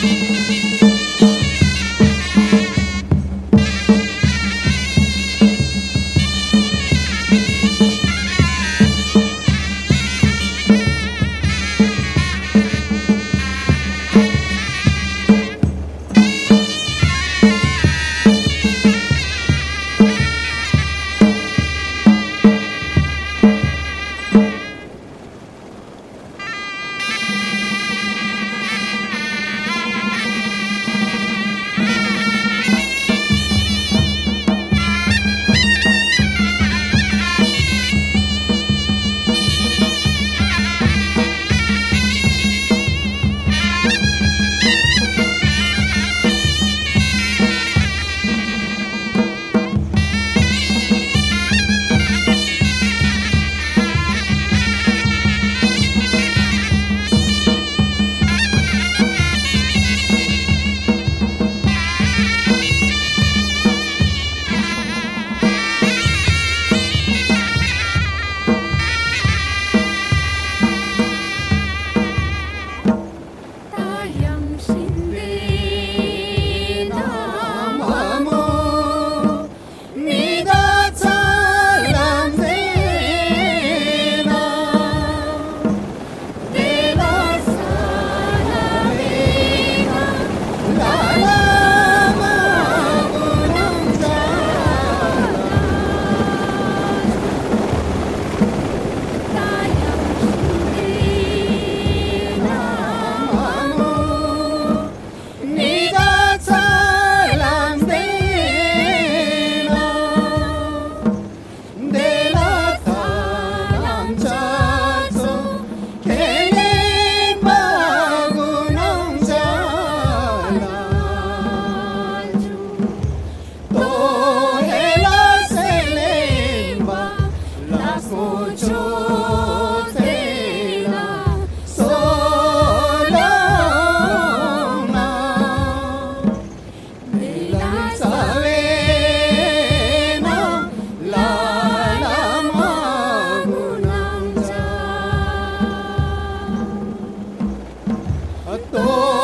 うん。todo.